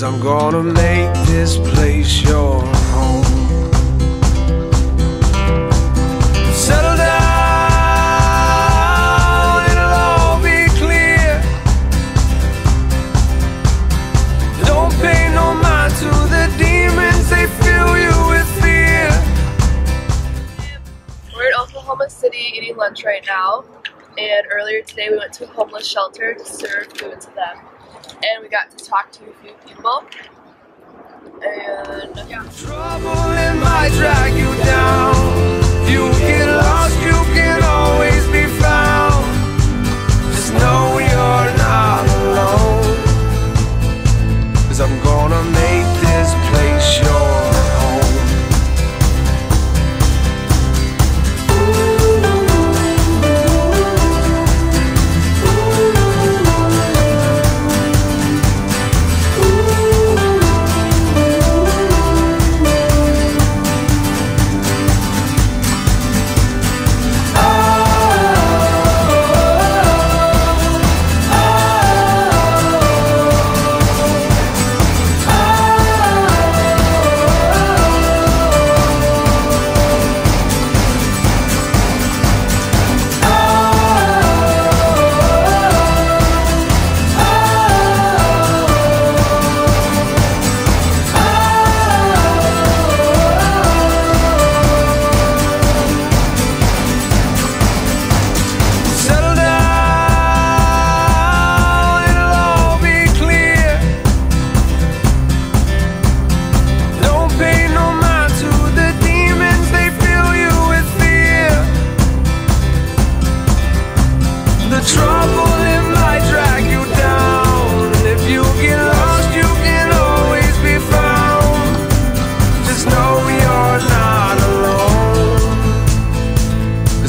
Cause I'm gonna make this place your home. Settle down, it'll all be clear. Don't pay no mind to the demons, they fill you with fear. We're in Oklahoma City eating lunch right now, and earlier today we went to a homeless shelter to serve food to them, and we got to talk to a few people. And yeah.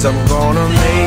Cause I'm gonna make